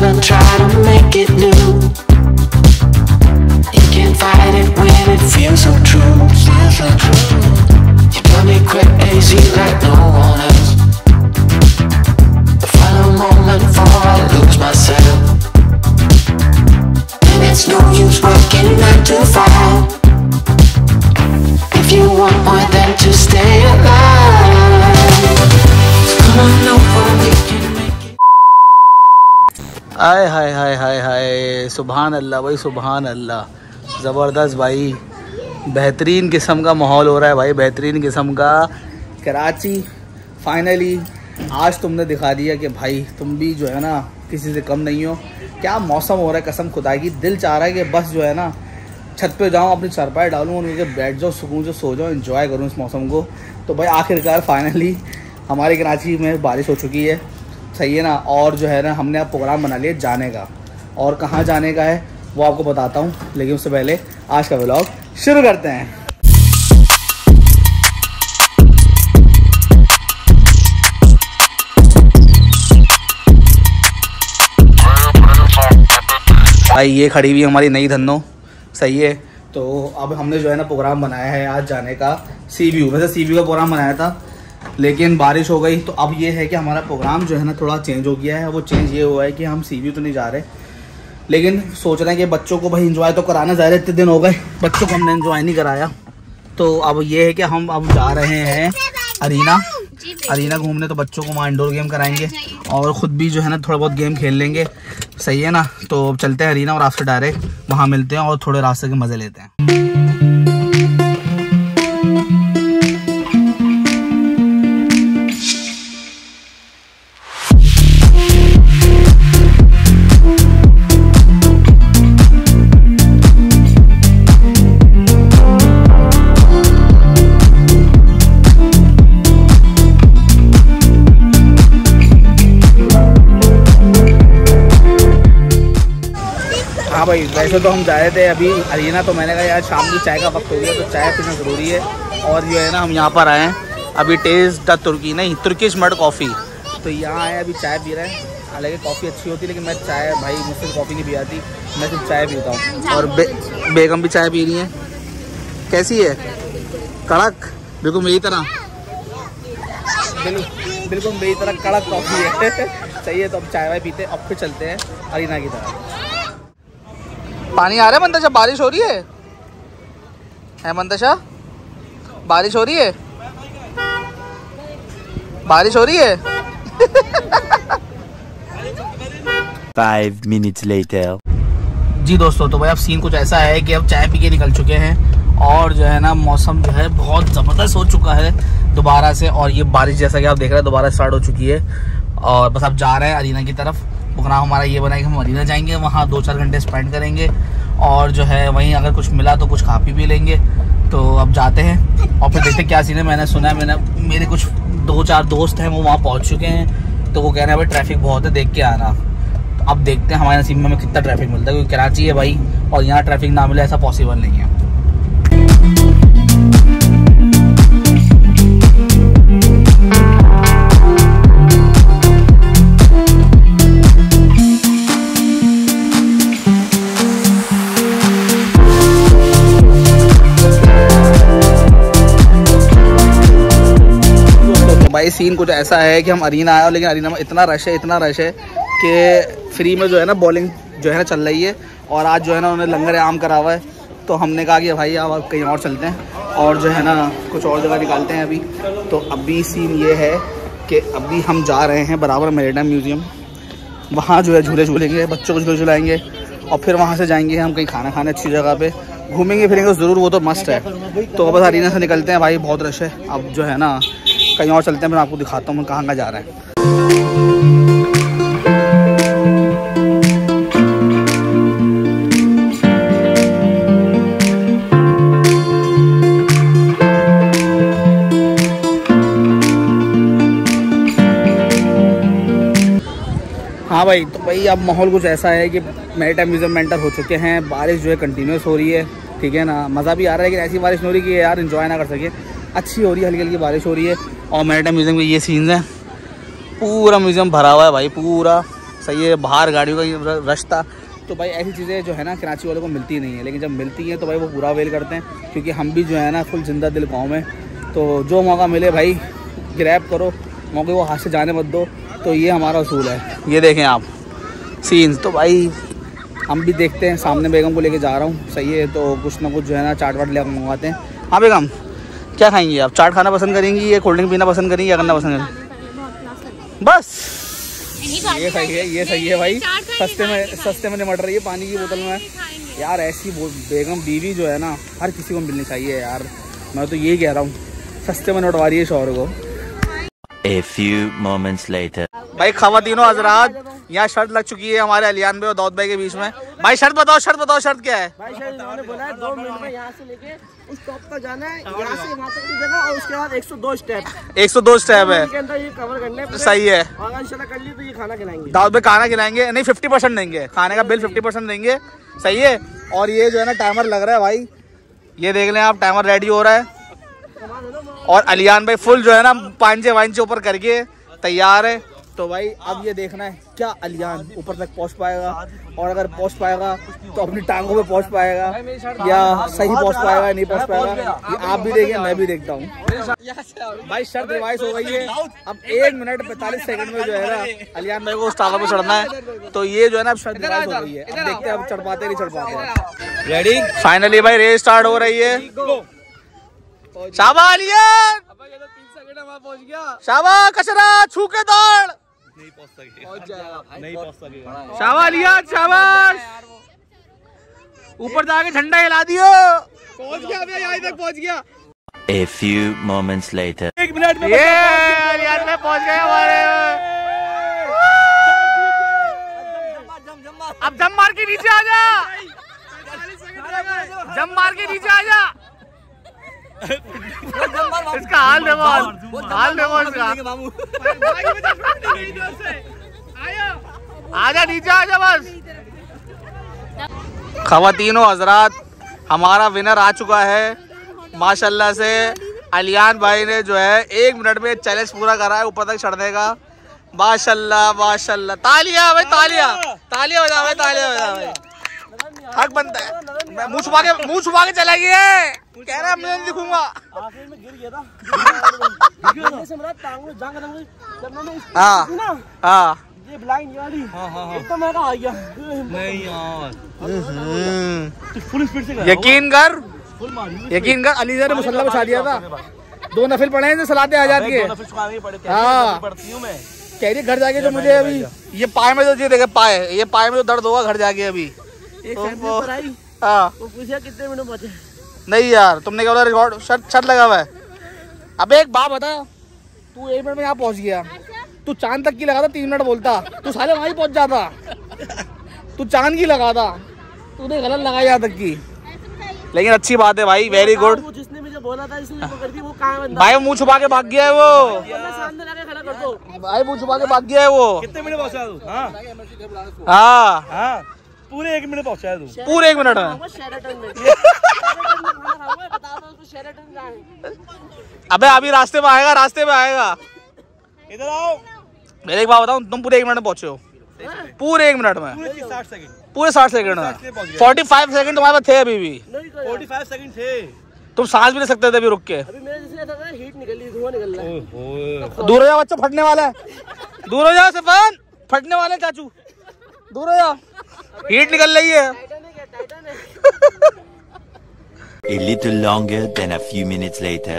love and try to make it new. You can't fight it when it feels so true. Feels so true. You drive me crazy like no one else. The final moment before I lose myself. And it's no use working nine to five. If you want more आय हाय हाय हाय हाय। सुबहान अल्लाह भाई सुबहान अल्लाह ज़बरदस्त, भाई। बेहतरीन किस्म का माहौल हो रहा है, भाई। बेहतरीन किस्म का कराची फाइनली आज तुमने दिखा दिया कि भाई, तुम भी जो है ना, किसी से कम नहीं हो। क्या मौसम हो रहा है, कसम खुदा की। दिल चाह रहा है कि बस जो है ना, छत पे जाऊँ, अपनी चरपाई डालूँ और मुझे बैठ जाओ सुकून से सो जाओ इन्जॉय करूँ इस मौसम को। तो भाई, आखिरकार फाइनली हमारे कराची में बारिश हो चुकी है। सही है ना? और जो है ना, हमने अब प्रोग्राम बना लिया जाने का और कहाँ जाने का है, वो आपको बताता हूँ। लेकिन उससे पहले आज का ब्लॉग शुरू करते हैं। भाई, ये खड़ी हुई हमारी नई धनो सही है? तो अब हमने जो है ना प्रोग्राम बनाया है आज जाने का। सी बी यू वैसे सी व्यू का प्रोग्राम बनाया था। लेकिन बारिश हो गई तो अब ये है कि हमारा प्रोग्राम जो है ना थोड़ा चेंज हो गया है। वो चेंज ये हुआ है कि हम सी तो नहीं जा रहे, लेकिन सोच रहे हैं कि बच्चों को भाई इंजॉय तो कराना, ज़ाहिर इतने दिन हो गए, बच्चों को हमने इंजॉय नहीं कराया। तो अब ये है कि हम अब जा रहे हैं अरीना। अरीना घूमने तो बच्चों को वहाँ इंडोर गेम कराएँगे और ख़ुद भी जो है ना थोड़ा बहुत गेम खेल लेंगे। सही है ना? तो चलते हैं अरीना और आपसे डायरेक्ट वहाँ मिलते हैं और थोड़े रास्ते के मज़े लेते हैं। वैसे तो हम जा रहे थे अभी अरीना तो मैंने कहा यार शाम की चाय का वक्त हो गया तो चाय पीना ज़रूरी है। और जो है ना हम यहाँ पर आए हैं। अभी टेस्ट द तुर्की नहीं तुर्किश मड कॉफ़ी। तो यहाँ आए अभी चाय पी रहे हैं। हालाँकि कॉफ़ी अच्छी होती है लेकिन मैं चाय भाई मुझसे कॉफ़ी नहीं पी आती। मैं सिर्फ़ चाय पीता हूँ। और बे, बेगम भी चाय पी रही है। कैसी है? कड़क? बिल्कुल मेरी तरह। बिल्कुल। बिल्कुल मेरी तरह कड़क कॉफ़ी है। सही है तो अब चाय वाय पीते अब फिर चलते हैं अरीना की तरफ़। पानी आ रहा है मंदशा? बारिश हो रही है? है मंदशा? बारिश हो रही है? बारिश हो रही है? Five minutes later. जी दोस्तों तो भाई अब सीन कुछ ऐसा है कि अब चाय पी के निकल चुके हैं और जो है ना मौसम जो है बहुत ज़बरदस्त हो चुका है दोबारा से और ये बारिश जैसा कि आप देख रहे हैं दोबारा स्टार्ट हो चुकी है और बस अब जा रहे हैं अरीना की तरफ़। प्रोग्राम हमारा ये बना कि हम अरीना जाएँगे, वहाँ दो चार घंटे स्पेंड करेंगे और जो है वहीं अगर कुछ मिला तो कुछ खा पी भी लेंगे। तो अब जाते हैं और फिर देखते क्या सीन है। मैंने सुना है, मैंने, मेरे कुछ दो चार दोस्त हैं, वो वहाँ पहुँच चुके हैं। तो वो कह रहे हैं, भाई ट्रैफ़िक बहुत है, देख के आना। तो अब देखते हैं हमारे नसीब में कितना ट्रैफ़िक मिलता है, क्योंकि कराची है भाई, और यहाँ ट्रैफ़िक ना मिले ऐसा पॉसिबल नहीं है। भाई सीन कुछ ऐसा है कि हम अरीना आए लेकिन अरीना में इतना रश है, इतना रश है कि फ्री में जो है ना बॉलिंग जो है ना चल रही है और आज जो है ना उन्होंने लंगर आम करा हुआ है। तो हमने कहा कि भाई, अब कहीं और चलते हैं और जो है ना कुछ और जगह निकालते हैं अभी। तो अभी सीन ये है कि अभी हम जा रहे हैं बराबर मेरेडा म्यूज़ियम वहाँ जो है झूले झूलेंगे, बच्चों को झूले झुलाएँगे और फिर वहाँ से जाएँगे हम कहीं खाना खाने अच्छी जगह पे। घूमेंगे, फिरेंगे ज़रूर, वो तो मस्त है। तो बस हरीना से निकलते हैं भाई, बहुत रश है। अब जो है ना कहीं और चलते हैं, मैं आपको दिखाता हूँ कहाँ कहाँ जा रहे हैं। हाँ भाई तो भाई अब माहौल कुछ ऐसा है कि मेरे टाइम म्यूज़ियम में हो चुके हैं, बारिश जो है कंटिन्यूस हो रही है, ठीक है ना? मज़ा भी आ रहा है, लेकिन ऐसी बारिश नहीं हो रही कि यार इन्जॉय ना कर सके। अच्छी हो रही है हल्की हल्की बारिश हो रही है। और मेरे टाइम म्यूज़ियम के ये सीन्स हैं। पूरा म्यूज़ियम भरा हुआ है भाई, पूरा। सही है, बाहर गाड़ियों का ये रश था तो भाई ऐसी चीज़ें जो है ना कराची वालों को मिलती नहीं है, लेकिन जब मिलती हैं तो भाई वो पूरा वेल करते हैं, क्योंकि हम भी जो है ना फुल ज़िंदा दिल गाँव में। तो जो मौका मिले भाई ग्रैब करो। मौके को हाथ से जाने मत दो। तो ये हमारा असूल है। ये देखें आप सीन्स तो भाई, हम भी देखते हैं, सामने बेगम को लेके जा रहा हूँ। सही है तो कुछ ना कुछ जो है ना चाट वाट ले मंगवाते हैं। हाँ बेगम क्या खाएँगी आप? चाट खाना पसंद करेंगी या कोल्ड ड्रिंक पीना पसंद करेंगी या करना पसंद करेंगी? बस। ये सही है ये सही है भाई। सस्ते में सस्ते में निमट रही है पानी की बोतल में। यार ऐसी बेगम बीवी जो है ना हर किसी को मिलनी चाहिए यार। मैं तो यही कह रहा हूँ सस्ते में नोटवा रही है शोर को। A few moments later. भाई खातिनों हजरात। यहाँ शर्त लग चुकी है हमारे अलियान भाई और दाऊद भाई के बीच में। भाई शर्त बताओ शर्त बताओ शर्त क्या है? भाई इन्होंने बोला है दो मिनट में यहाँ से लेके उस टॉप तक जाना है। यहाँ से वहाँ तक की जगह और उसके बाद 102 स्टेप 102 स्टेप है। के अंदर ये कवर करने हैं सही है। अगर कर ली तो ये खाना खिलाएँगे। दाऊद खाना खिलाएँगे। नहीं फिफ्टी परसेंट देंगे। खाने का बिल फिफ्टी परसेंट देंगे। सही है। और ये जो है ना टाइमर लग रहा है भाई। ये देख लें आप टाइमर रेडी हो रहा है। और अलियान भाई फुल जो है ना पांचे वांचे ऊपर करके तैयार है। तो भाई अब ये देखना है क्या अलियान ऊपर तक पहुँच पाएगा। और अगर पहुँच पाएगा तो अपनी टांगों पे पहुँच पाएगा। या सही पहुँच पाएगा नहीं पहुँच पाएगा ये आप भी देखें मैं भी देखता हूँ। भाई शर्त रिवाइज हो गई है। अब एक मिनट पैंतालीस सेकंड में जो है ना अलियान भाई को उस टांगों पे चढ़ना है। तो ये जो है ना अब शर्त रिवाइज हो गई है। अब देखते हैं अब चढ़ पाते नहीं चढ़ पाते रेडी फाइनली भाई रेस स्टार्ट हो रही है। शाबा अलियान! शाबा कचरा छू के दौड़! शाबा अलियान शाबाश ऊपर जाके झंडा हिला दियो। पहुँच गया मैं यहीं तक पहुँच गया। A few moments later. एक मिनट में ये अलियान में पहुँच गए हमारे। अब जम मार के नीचे आ जा। जम मार के नीचे आ जा। इसका हाल देखो हाल हाल देखो इसका। आजा नीचे आजा बस। खातिनों हजरात हमारा विनर आ चुका है। माशाल्लाह से अलियान भाई ने जो है एक मिनट में चैलेंज पूरा करा है ऊपर तक चढ़ने का। माशाल्लाह माशाल्लाह। तालियाँ भाई तालियाँ। तालियाँ बजा भाई तालियाँ बजा भाई। हक बनता है। मैं मुँह छुपा के मुँह छुपा के चला गया है। कह रहा है मैं दिखूँगा। आखिर में गिर गया था। गिरने से मेरा टांग में जांग रंग जब मैंने इसकी हाँ। हाँ। ये ब्लाइंड वाली एकदम मैं आ गया फुल स्पीड से यकीन कर। यकीन कर अली ने मुसल्ला बिछा दिया था। दो नफिल पढ़े हैं सलाते आज़ाद के। हाँ। कह रही घर जाके जो मुझे अभी ये पाए में जो ये देखे पाए ये पाए में जो दर्द होगा घर जाके अभी। एक पर आई हाँ। वो पूछा कितने मिनट बचे? नहीं यार तुमने क्या बोला रिकॉर्ड शर्ट शर्ट लगा हुआ है। अबे एक बात बता तू एक मिनट में यहाँ पहुँच गया। तू चाँद तक की लगा था तीन मिनट बोलता। तू साले वहीं पहुँच जाता। तू चाँद की लगा था तूने गलत लगाई यहाँ तक की। लेकिन अच्छी बात है भाई वेरी गुड जिसने मुझे बोला था इसने पकड़ दी वो कहाँ बंदा? भाई मुँह छुपा के भाग गया है वो। सामने लाके खड़ा कर दो। भाई मुँह छुपा के भाग गया है वो। कितने मिनट पहुँचा तू? हाँ। हाँ। हाँ। पूरे एक मिनट पहुँचा तू पूरे एक मिनट। में खाऊँगा शेराटन में शेराटन में खाना खाऊँगा बता दो उसको शेराटन कहाँ है। अबे अभी रास्ते में आएगा रास्ते में आएगा। इधर आओ। मेरे एक बात बताऊँ तुम पूरे एक मिनट में पहुँचे हो। पूरे एक मिनट में। पूरे साठ सेकंड। पूरे साठ सेकंड में। फोर्टी फाइव सेकंड तुम्हारे पास थे अभी भी। फोर्टी फाइव सेकंड थे। तुम सांस भी ले सकते थे अभी रुक के। अभी मेरे जैसे ऐसा था हीट निकल रही धुआँ निकल रहा है। दूर हो जाओ बच्चा फटने वाला है। दूर हो जाओ सिफान। फटने वाले चाचू। दूर हो जाओ हीट निकल रही है। A little longer than a few minutes later.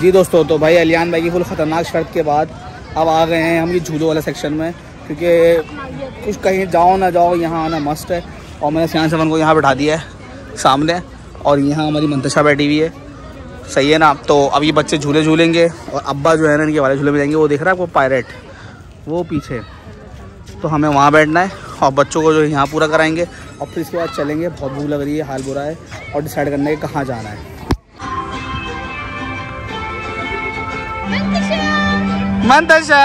जी दोस्तों तो भाई अलियान भाई की फुल खतरनाक शर्त के बाद अब आ गए हैं हम ये झूलों वाले सेक्शन में क्योंकि कुछ कहीं जाओ ना जाओ यहाँ आना मस्त है। और मैंने सियान सवन को यहाँ बैठा दिया है सामने और यहाँ हमारी मंतशा बैठी हुई है। सही है ना? तो अब ये बच्चे झूले झूलेंगे और अब्बा जो है ना इनके वाले झूले में जाएँगे। वो देख रहा है आपको पायरेट वो पीछे। तो हमें वहाँ बैठना है और बच्चों को जो यहाँ पूरा कराएँगे और फिर इसके बाद चलेंगे। बहुत भूख लग रही है, हाल बुरा है और डिसाइड करना है कहाँ जाना है। मंतशा।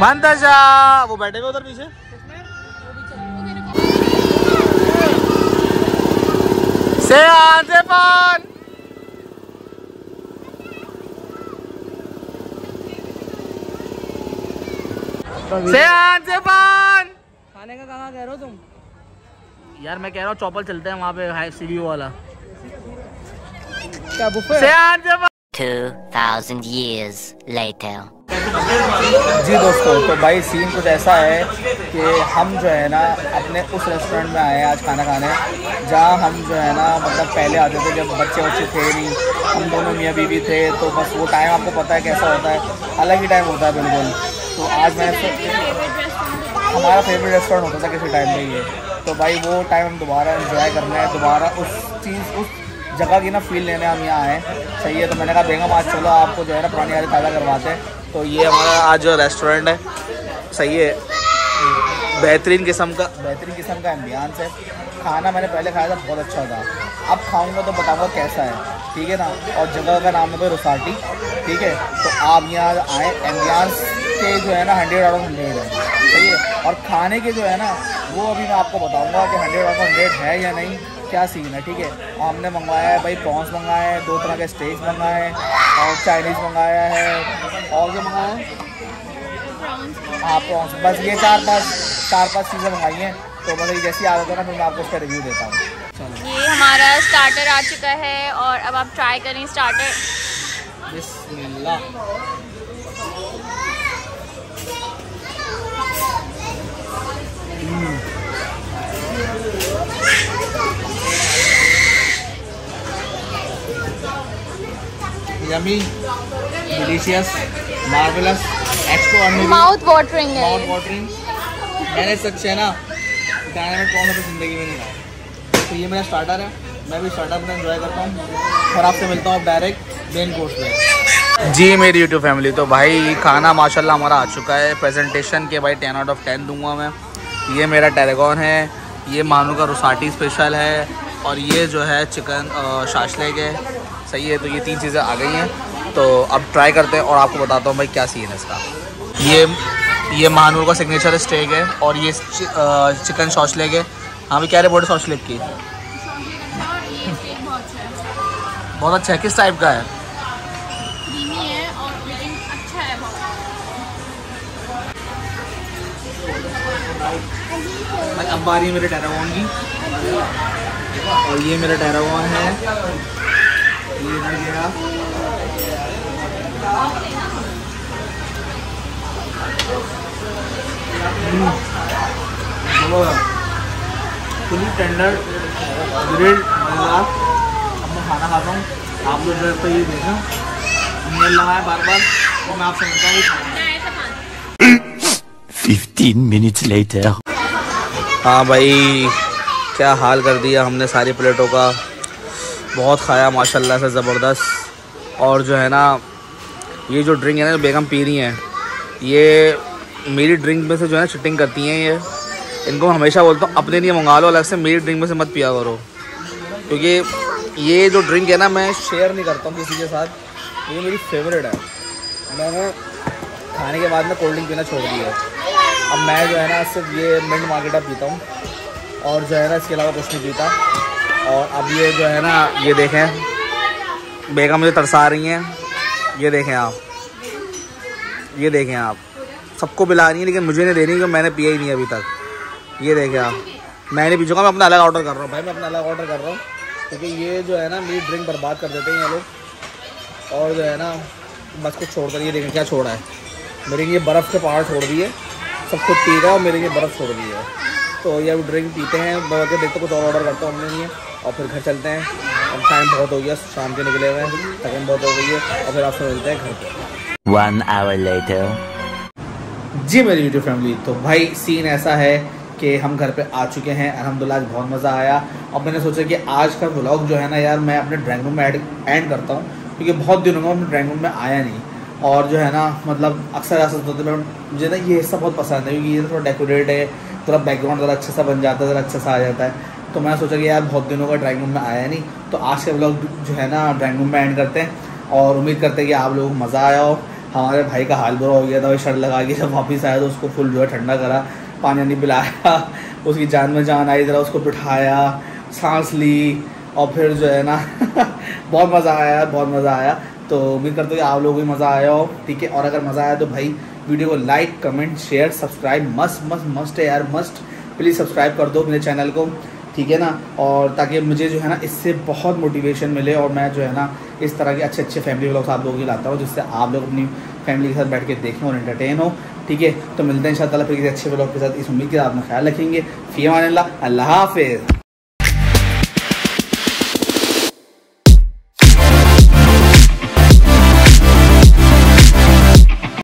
मंतशा। वो बैठे हुए उधर पीछे। से आते पान से आते पान खाने का कहाँ कह रहे हो तुम? यार मैं कह रहा हूँ चौपल चलते हैं वहाँ पे हाई सीढ़ी वाला। क्या बुफे से आते पान 2,000 years later. जी दोस्तों तो भाई सीन कुछ ऐसा है कि हम जो है ना अपने उस रेस्टोरेंट में आए हैं आज खाना खाने। जहाँ हम जो है ना मतलब पहले आते थे जब बच्चे बच्चे थे नहीं हम दोनों मियाँ बीवी थे तो बस वो टाइम आपको पता है कैसा होता है अलग ही टाइम होता है बिल्कुल। तो आज मैं हमारा फेवरेट रेस्टोरेंट होता था किसी टाइम पे ये तो भाई वो टाइम हम दोबारा इन्जॉय करना है दोबारा उस चीज़ उस जगह की ना फील लेने हम यहाँ आए सही है तो मैंने कहा बेगम आज चलो आपको जो है ना पुरानी यादें ताज़ा करवाते हैं। तो ये हमारा आज जो रेस्टोरेंट है सही है। बेहतरीन किस्म का बेहतरीन किस्म का एम्बियंस है। खाना मैंने पहले खाया था बहुत अच्छा था। अब खाऊँगा तो बताऊँगा कैसा है। ठीक है ना? और जगह का नाम है भाई रुसाटी ठीक है? तो आप यहाँ आए एम्बियंस के जो है ना हंड्रेड आउट ऑफ़ हंड्रेड है। सही है? और खाने के जो है ना वो अभी मैं आपको बताऊँगा कि हंड्रेड आउट ऑफ़ हंड्रेड है या नहीं क्या सीन है ठीक है? और हमने मंगवाया है भाई प्रॉन्स मंगाए हैं दो तरह के स्टेज मंगाए हैं और चाइनीज़ मंगाया है। और जो मंगाया है? हाँ प्रॉन्स बस ये चार पाँच चार पाँच चीज़ें मंगाई हैं। तो मतलब ये जैसी आदत है ना फिर मैं आपको उसका रिव्यू देता हूँ। ये हमारा स्टार्टर आ चुका है और अब आप ट्राई करें starter yummy delicious marvellous extra mouth watering है। माउथ वाटरिंग मैंने सच है ना डायनामिक कौन अपनी ज़िंदगी में नहीं खाया तो ये मेरा स्टार्टर है। मैं भी स्टार्टर अपना एंजॉय करता हूँ। और आपसे मिलता हूँ डायरेक्ट मेन कोर्स में जी, मेरी यूट्यूब फैमिली तो भाई, खाना माशाल्लाह हमारा आ चुका है। प्रेजेंटेशन के भाई टेन आउट ऑफ़ टेन दूँगा मैं। ये मेरा टेरेगॉन है। ये मानू का रुसाटी स्पेशल है। और ये जो है चिकन शाशलेग है। सही है तो ये तीन चीज़ें आ गई हैं। तो अब ट्राई करते हैं और आपको बताता हूँ भाई क्या सीन है इसका। ये ये महानूर का सिग्नेचर स्टेक है और ये चिकन सॉस लेग है। हाँ भी क्या रहे बोर्ड सॉस लेग की? बहुत अच्छा है। किस टाइप का है? भाई अब बारी मेरे की। और ये मेरा टैरागॉन है। ये फुली टेंडर ग्रिल्ड मज़ेदार अब मैं खाना खाता हूँ। आप लोग जो तो ये देखें। मेल लगाए बार बार और मैं आपसे मिलता हूँ। 15 minutes later. हाँ भाई क्या हाल कर दिया हमने सारी प्लेटों का। बहुत खाया माशाल्लाह से ज़बरदस्त। और जो है ना ये जो ड्रिंक है ना जो बेगम पी रही हैं ये मेरी ड्रिंक में से जो है ना चिटिंग करती हैं ये। इनको मैं हमेशा बोलता हूँ, अपने लिए मंगा लो, अलग से मेरी ड्रिंक में से मत पिया करो। क्योंकि ये जो ड्रिंक है ना, मैं शेयर नहीं करता हूँ किसी के साथ। ये मेरी फेवरेट है। मैंने खाने के बाद में कोल्ड ड्रिंक पीना छोड़ दिया अब मैं जो है ना, सिर्फ़ ये मिंट मार्केटा पीता हूँ। और जो है ना, इसके अलावा कुछ नहीं पीता। और अब ये जो है ना, ये देखें। बेगम मुझे तरसा रही हैं। ये देखें आप। ये देखें आप। सबको पिला रही है, लेकिन मुझे नहीं दे रही क्योंकि मैंने पिया ही नहीं अभी तक। ये देखें आप। मैं नहीं चुका मैं अपना अलग ऑर्डर कर रहा हूँ भाई, मैं अपना अलग ऑर्डर कर रहा हूँ। क्योंकि ये जो है ना मेरी ड्रिंक बर्बाद कर देते हैं ये लोग। और जो है ना, बस कुछ छोड़ कर, ये देखें क्या छोड़ा है। मेरे ये बर्फ़ के पहाड़ छोड़ दिए। सब कुछ पी रहा है और मेरे लिए बर्फ़ छोड़ दी है तो ये अब ड्रिंक पीते हैं बर्गर देखते कुछ और ऑर्डर करता हूँ, हमने लिए। और फिर घर चलते हैं। अब टाइम बहुत हो गया, शाम के निकले हुए हैं। थकन बहुत हो गई है। और फिर आपसे मिलते हैं घर पे। One hour later. जी मेरी यूट्यूब फैमिली तो भाई सीन ऐसा है कि हम घर पे आ चुके हैं, अलहमदिल्ला आज बहुत मज़ा आया। और मैंने सोचा कि आज का व्लॉग जो है ना यार, मैं अपने ड्राइंग रूम में एंड करता हूँ, क्योंकि बहुत दिनों में अपने ड्राइंग रूम में आया नहीं। और जो है ना मतलब अक्सर ऐसा होता है मुझे ना ये हिस्सा बहुत पसंद है, क्योंकि ये थोड़ा डेकोरेट है, थोड़ा बैकग्राउंड ज़रा अच्छा सा बन जाता है, ज़रा अच्छा सा आ जाता है। तो मैंने सोचा कि यार, बहुत दिनों का ड्राइंग रूम में आया नहीं तो आज का व्लॉग जो है ना ड्राइंग रूम में एंड करते हैं। और उम्मीद करते हैं कि आप लोगों को मज़ा आया हो। हमारे भाई का हाल बुरा हो गया था वही शर्ट लगा के जब वापस आया तो उसको फुल जो है ठंडा करा, पानी वानी पिलाया, उसकी जान में जान आई, ज़रा उसको बिठाया, सांस ली और फिर जो है ना, बहुत मज़ा आया बहुत मज़ा आया। तो उम्मीद करते हो आप लोगों को भी मज़ा आया हो, ठीक है? और अगर मज़ा आया तो भाई वीडियो को like comment share subscribe must must must है यार मस्ट प्लीज़ सब्सक्राइब कर दो मेरे चैनल को। ठीक है ना? और ताकि मुझे जो है ना, इससे बहुत मोटिवेशन मिले और मैं जो है ना, इस तरह के अच्छे अच्छे फैमिली व्लॉग्स आप लोगों के लाता हूँ, जिससे आप लोग अपनी फैमिली के साथ बैठ के देखें और इंटरटेन हो। ठीक है? तो मिलते हैं इंशाल्लाह फिर किसी अच्छे व्लॉग के साथ। इस उम्मीद के साथ अपना ख्याल रखेंगे। फ़ी अल्लाह अल्लाह हाफिज़।